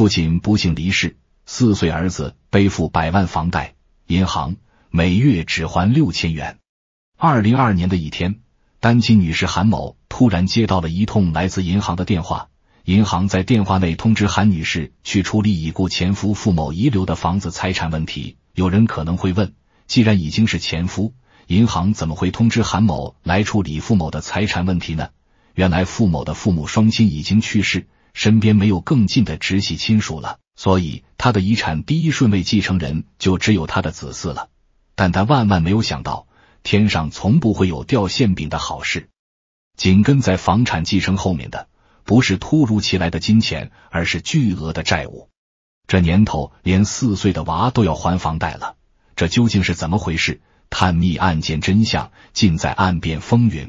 父亲不幸离世，四岁儿子背负百万房贷，银行每月只还六千元。二零二年的一天，单亲女士韩某突然接到了一通来自银行的电话，银行在电话内通知韩女士去处理已故前夫付某遗留的房子财产问题。有人可能会问，既然已经是前夫，银行怎么会通知韩某来处理付某的财产问题呢？原来付某的父母双亲已经去世，身边没有更近的直系亲属了，所以他的遗产第一顺位继承人就只有他的子嗣了。但他万万没有想到，天上从不会有掉馅饼的好事。紧跟在房产继承后面的，不是突如其来的金钱，而是巨额的债务。这年头，连四岁的娃都要还房贷了，这究竟是怎么回事？探秘案件真相，尽在《案变风云》。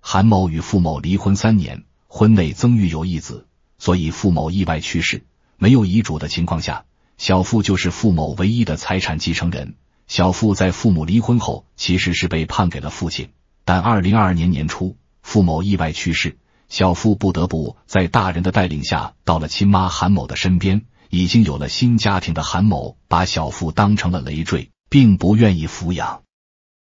韩某与付某离婚三年，婚内曾育有一子，所以付某意外去世，没有遗嘱的情况下，小付就是付某唯一的财产继承人。小付在父母离婚后，其实是被判给了父亲，但二零二二年年初，付某意外去世，小付不得不在大人的带领下，到了亲妈韩某的身边。已经有了新家庭的韩某，把小付当成了累赘，并不愿意抚养。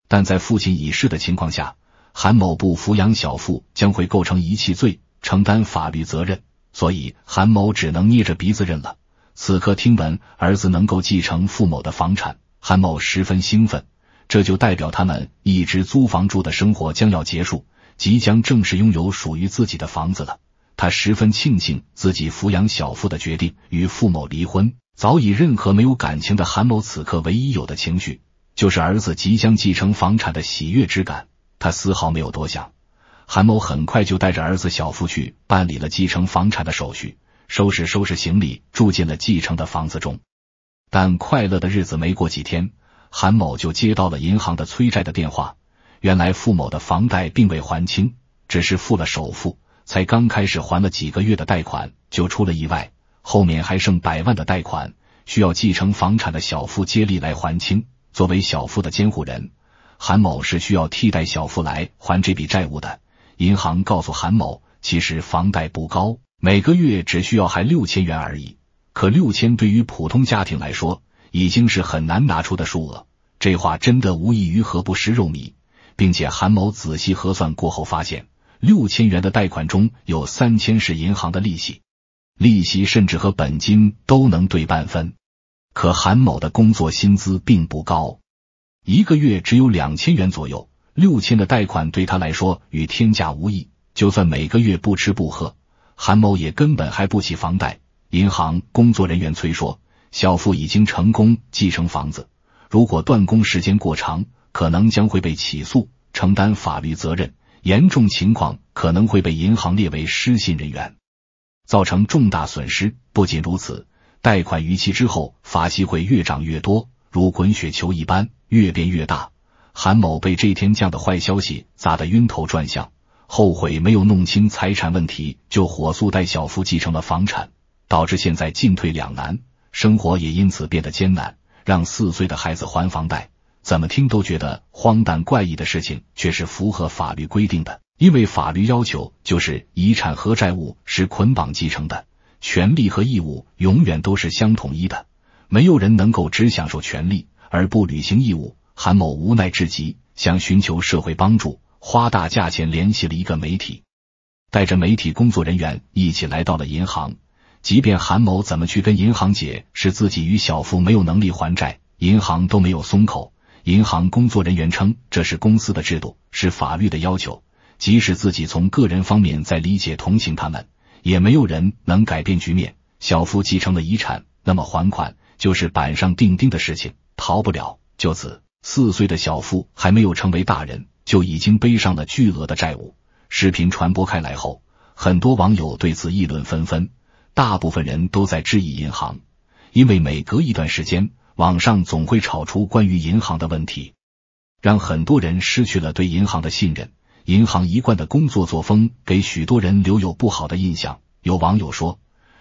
但在父亲已逝的情况下，韩某不抚养小付将会构成遗弃罪，承担法律责任，所以韩某只能捏着鼻子认了。此刻听闻儿子能够继承付某的房产，韩某十分兴奋，这就代表他们一直租房住的生活将要结束，即将正式拥有属于自己的房子了。他十分庆幸自己抚养小付的决定，与付某离婚。早已任何没有感情的韩某，此刻唯一有的情绪就是儿子即将继承房产的喜悦之感。他丝毫没有多想，韩某很快就带着儿子小付去办理了继承房产的手续，收拾收拾行李，住进了继承的房子中。但快乐的日子没过几天，韩某就接到了银行的催债的电话。原来付某的房贷并未还清，只是付了首付，才刚开始还了几个月的贷款，就出了意外，后面还剩百万的贷款，需要继承房产的小付接力来还清。作为小付的监护人。韩某是需要替代小付来还这笔债务的。银行告诉韩某，其实房贷不高，每个月只需要还六千元而已。可六千对于普通家庭来说，已经是很难拿出的数额。这话真的无异于何不食肉糜，并且韩某仔细核算过后发现，六千元的贷款中有三千是银行的利息，利息甚至和本金都能对半分。可韩某的工作薪资并不高。一个月只有两千元左右，六千的贷款对他来说与天价无异。就算每个月不吃不喝，韩某也根本还不起房贷。银行工作人员催说，小付已经成功继承房子，如果断供时间过长，可能将会被起诉，承担法律责任。严重情况可能会被银行列为失信人员，造成重大损失。不仅如此，贷款逾期之后，罚息会越涨越多。如滚雪球一般越变越大，韩某被这天降的坏消息砸得晕头转向，后悔没有弄清财产问题，就火速带小夫继承了房产，导致现在进退两难，生活也因此变得艰难。让四岁的孩子还房贷，怎么听都觉得荒诞怪异的事情，却是符合法律规定的，因为法律要求就是遗产和债务是捆绑继承的，权利和义务永远都是相统一的。没有人能够只享受权利而不履行义务。韩某无奈至极，想寻求社会帮助，花大价钱联系了一个媒体，带着媒体工作人员一起来到了银行。即便韩某怎么去跟银行解释自己与小付没有能力还债，银行都没有松口。银行工作人员称这是公司的制度，是法律的要求。即使自己从个人方面再理解同情他们，也没有人能改变局面。小付继承了遗产，那么还款。就是板上钉钉的事情，逃不了。就此，四岁的小付还没有成为大人，就已经背上了巨额的债务。视频传播开来后，很多网友对此议论纷纷，大部分人都在质疑银行，因为每隔一段时间，网上总会炒出关于银行的问题，让很多人失去了对银行的信任。银行一贯的工作作风给许多人留有不好的印象。有网友说。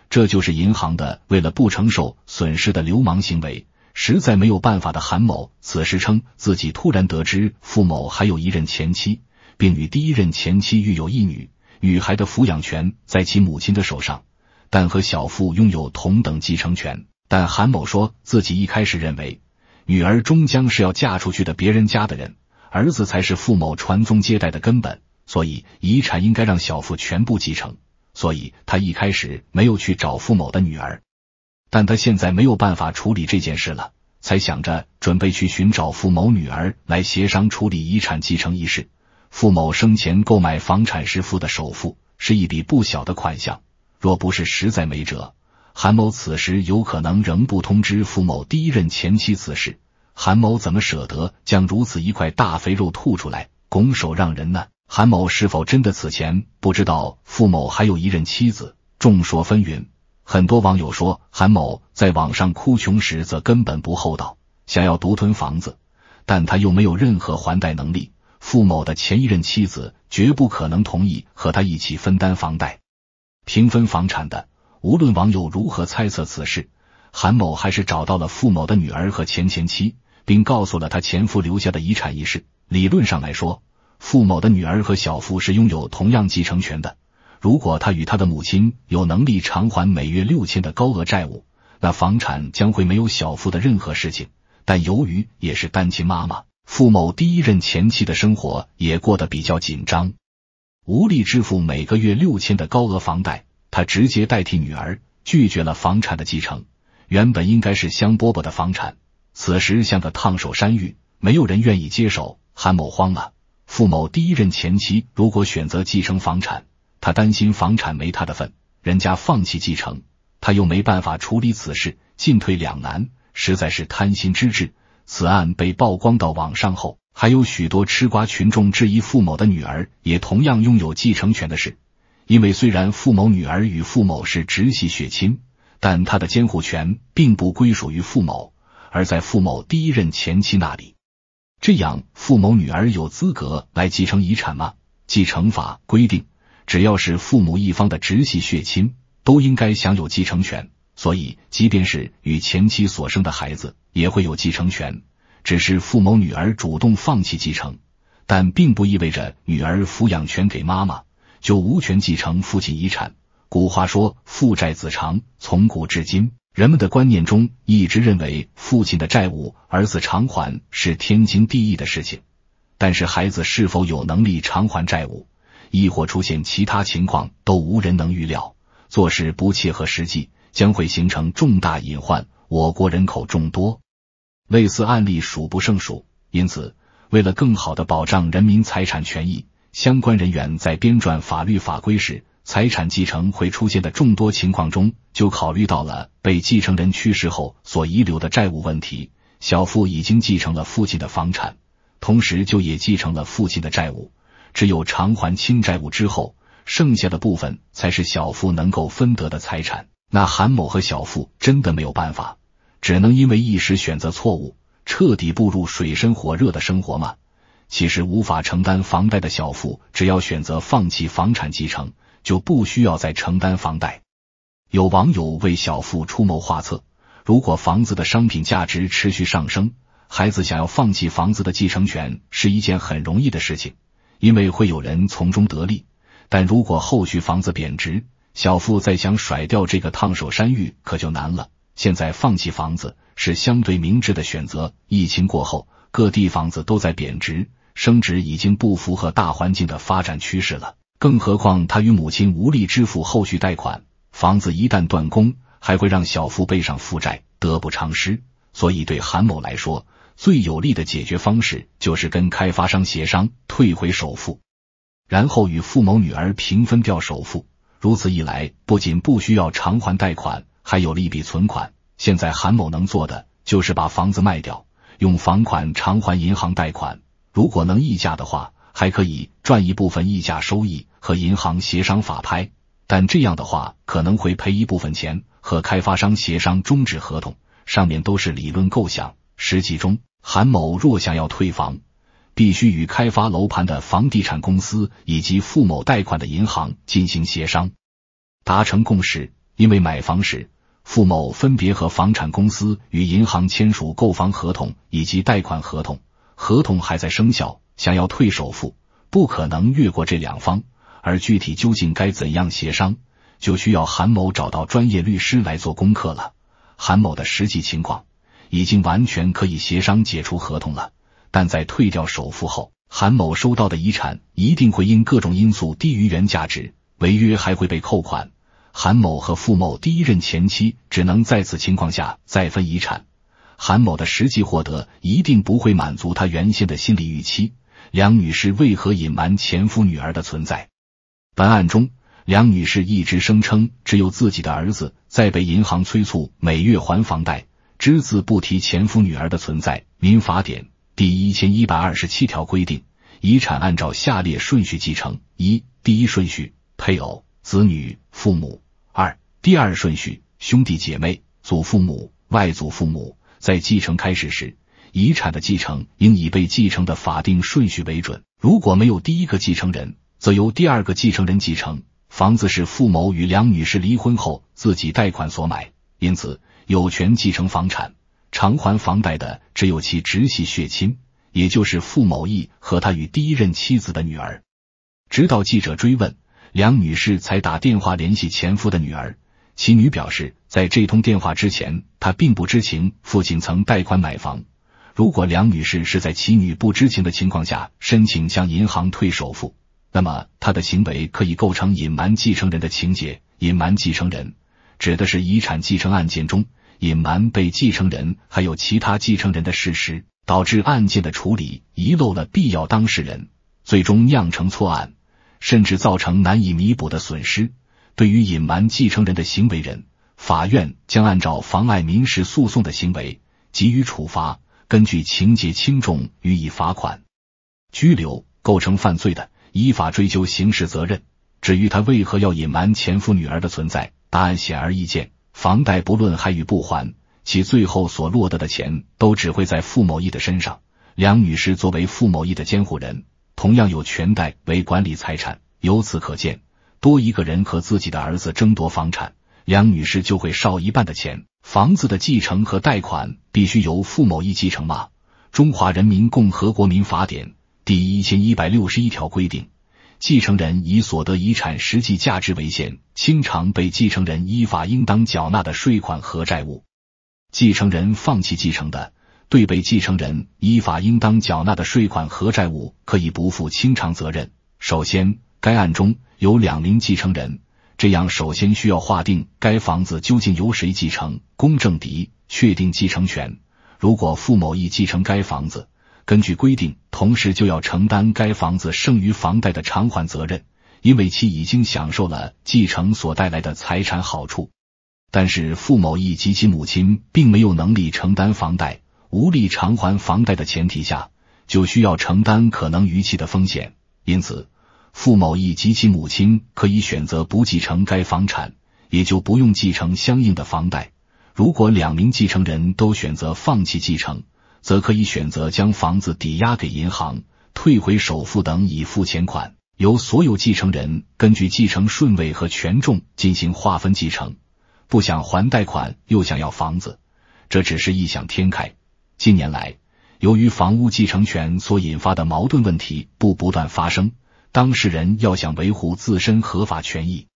这就是银行的为了不承受损失的流氓行为。实在没有办法的韩某，此时称自己突然得知付某还有一任前妻，并与第一任前妻育有一女，女孩的抚养权在其母亲的手上。但和小富拥有同等继承权。但韩某说自己一开始认为，女儿终将是要嫁出去的别人家的人，儿子才是傅某传宗接代的根本，所以遗产应该让小付全部继承。所以他一开始没有去找傅某的女儿，但他现在没有办法处理这件事了，才想着准备去寻找傅某女儿来协商处理遗产继承一事。傅某生前购买房产时付的首付是一笔不小的款项，若不是实在没辙。韩某此时有可能仍不通知傅某第一任前妻此事，韩某怎么舍得将如此一块大肥肉吐出来拱手让人呢？韩某是否真的此前不知道傅某还有一任妻子？众说纷纭。很多网友说，韩某在网上哭穷时则根本不厚道，想要独吞房子，但他又没有任何还贷能力。傅某的前一任妻子绝不可能同意和他一起分担房贷、平分房产的。无论网友如何猜测此事，韩某还是找到了傅某的女儿和前前妻，并告诉了他前夫留下的遗产一事。理论上来说，傅某的女儿和小傅是拥有同样继承权的。如果他与他的母亲有能力偿还每月六千的高额债务，那房产将会没有小付的任何事情。但由于也是单亲妈妈，傅某第一任前妻的生活也过得比较紧张，无力支付每个月六千的高额房贷。他直接代替女儿拒绝了房产的继承，原本应该是香饽饽的房产，此时像个烫手山芋，没有人愿意接手。韩某慌了，傅某第一任前妻如果选择继承房产，他担心房产没他的份，人家放弃继承，他又没办法处理此事，进退两难，实在是贪心之至。此案被曝光到网上后，还有许多吃瓜群众质疑傅某的女儿也同样拥有继承权的事。因为虽然傅某女儿与傅某是直系血亲，但她的监护权并不归属于傅某，而在傅某第一任前妻那里。这样，傅某女儿有资格来继承遗产吗？继承法规定，只要是父母一方的直系血亲，都应该享有继承权。所以，即便是与前妻所生的孩子，也会有继承权。只是傅某女儿主动放弃继承，但并不意味着女儿抚养权给妈妈。就无权继承父亲遗产。古话说“父债子偿”，从古至今，人们的观念中一直认为父亲的债务儿子偿还是天经地义的事情。但是孩子是否有能力偿还债务，亦或出现其他情况，都无人能预料。做事不切合实际，将会形成重大隐患。我国人口众多，类似案例数不胜数。因此，为了更好的保障人民财产权益。相关人员在编撰法律法规时，财产继承会出现的众多情况中，就考虑到了被继承人去世后所遗留的债务问题。小富已经继承了父亲的房产，同时就也继承了父亲的债务。只有偿还清债务之后，剩下的部分才是小富能够分得的财产。那韩某和小富真的没有办法，只能因为一时选择错误，彻底步入水深火热的生活吗？其实无法承担房贷的小富，只要选择放弃房产继承，就不需要再承担房贷。有网友为小富出谋划策：如果房子的商品价值持续上升，孩子想要放弃房子的继承权是一件很容易的事情，因为会有人从中得利。但如果后续房子贬值，小富再想甩掉这个烫手山芋，可就难了。现在放弃房子是相对明智的选择。疫情过后，各地房子都在贬值。升值已经不符合大环境的发展趋势了，更何况他与母亲无力支付后续贷款，房子一旦断供，还会让小富背上负债，得不偿失。所以对韩某来说，最有利的解决方式就是跟开发商协商退回首付，然后与付某女儿平分掉首付。如此一来，不仅不需要偿还贷款，还有了一笔存款。现在韩某能做的就是把房子卖掉，用房款偿还银行贷款。如果能溢价的话，还可以赚一部分溢价收益，和银行协商法拍。但这样的话，可能会赔一部分钱，和开发商协商终止合同。上面都是理论构想，实际中，韩某若想要退房，必须与开发楼盘的房地产公司以及付某贷款的银行进行协商，达成共识。因为买房时，付某分别和房产公司与银行签署购房合同以及贷款合同。合同还在生效，想要退首付，不可能越过这两方。而具体究竟该怎样协商，就需要韩某找到专业律师来做功课了。韩某的实际情况已经完全可以协商解除合同了，但在退掉首付后，韩某收到的遗产一定会因各种因素低于原价值，违约还会被扣款。韩某和付某第一任前妻只能在此情况下再分遗产。韩某的实际获得一定不会满足他原先的心理预期。梁女士为何隐瞒前夫女儿的存在？本案中，梁女士一直声称只有自己的儿子在被银行催促每月还房贷，只字不提前夫女儿的存在。民法典第一千一百二十七条规定，遗产按照下列顺序继承：一、第一顺序配偶、子女、父母；二、第二顺序兄弟姐妹、祖父母、外祖父母。在继承开始时，遗产的继承应以被继承的法定顺序为准。如果没有第一个继承人，则由第二个继承人继承。房子是付某与梁女士离婚后自己贷款所买，因此有权继承房产、偿还房贷的只有其直系血亲，也就是傅某义和他与第一任妻子的女儿。直到记者追问，梁女士才打电话联系前夫的女儿。其女表示，在这通电话之前，她并不知情父亲曾贷款买房。如果梁女士是在其女不知情的情况下申请向银行退首付，那么她的行为可以构成隐瞒继承人的情节。隐瞒继承人指的是遗产继承案件中隐瞒被继承人还有其他继承人的事实，导致案件的处理遗漏了必要当事人，最终酿成错案，甚至造成难以弥补的损失。对于隐瞒继承人的行为人，法院将按照妨碍民事诉讼的行为给予处罚，根据情节轻重予以罚款、拘留。构成犯罪的，依法追究刑事责任。至于他为何要隐瞒前夫女儿的存在，答案显而易见：房贷不论还与不还，其最后所落得的钱都只会在傅某义的身上。梁女士作为傅某义的监护人，同样有权代为管理财产。由此可见。多一个人和自己的儿子争夺房产，梁女士就会少一半的钱。房子的继承和贷款必须由傅某义继承吗？中华人民共和国民法典第一千一百六十一条规定，继承人以所得遗产实际价值为限，清偿被继承人依法应当缴纳的税款和债务。继承人放弃继承的，对被继承人依法应当缴纳的税款和债务，可以不负清偿责任。首先，该案中。有两名继承人，这样首先需要划定该房子究竟由谁继承，公证敌，确定继承权。如果付某义继承该房子，根据规定，同时就要承担该房子剩余房贷的偿还责任，因为其已经享受了继承所带来的财产好处。但是付某义及其母亲并没有能力承担房贷，无力偿还房贷的前提下，就需要承担可能逾期的风险，因此。付某义及其母亲可以选择不继承该房产，也就不用继承相应的房贷。如果两名继承人都选择放弃继承，则可以选择将房子抵押给银行，退回首付等已付钱款，由所有继承人根据继承顺位和权重进行划分继承。不想还贷款又想要房子，这只是异想天开。近年来，由于房屋继承权所引发的矛盾问题不不断发生。当事人要想维护自身合法权益，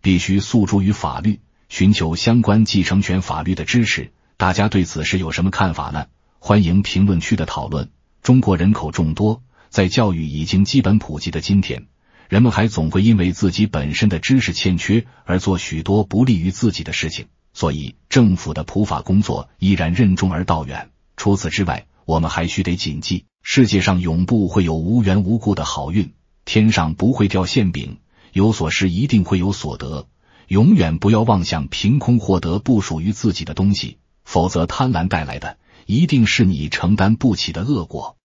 必须诉诸于法律，寻求相关继承权法律的支持。大家对此事有什么看法呢？欢迎评论区的讨论。中国人口众多，在教育已经基本普及的今天，人们还总会因为自己本身的知识欠缺而做许多不利于自己的事情，所以政府的普法工作依然任重而道远。除此之外，我们还需得谨记：世界上永不会有无缘无故的好运。天上不会掉馅饼，有所失一定会有所得。永远不要妄想凭空获得不属于自己的东西，否则贪婪带来的一定是你承担不起的恶果。